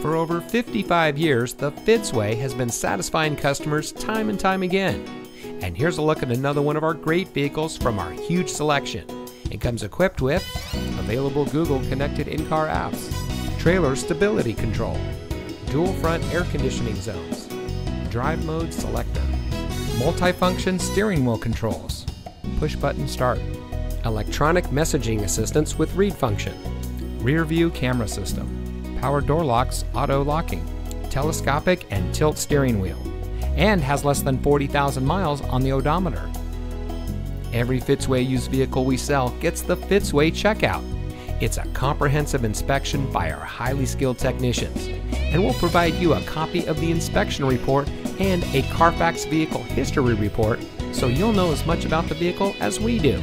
For over 55 years, the Fitzway has been satisfying customers time and time again. And here's a look at another one of our great vehicles from our huge selection. It comes equipped with available Google connected in car apps, trailer stability control, dual front air conditioning zones, drive mode selector, multifunction steering wheel controls, push button start, electronic messaging assistance with read function, rear view camera system, power door locks auto locking, telescopic and tilt steering wheel, and has less than 40,000 miles on the odometer. Every Fitzway used vehicle we sell gets the Fitzway checkout. It's a comprehensive inspection by our highly skilled technicians, and we'll provide you a copy of the inspection report and a Carfax vehicle history report so you'll know as much about the vehicle as we do.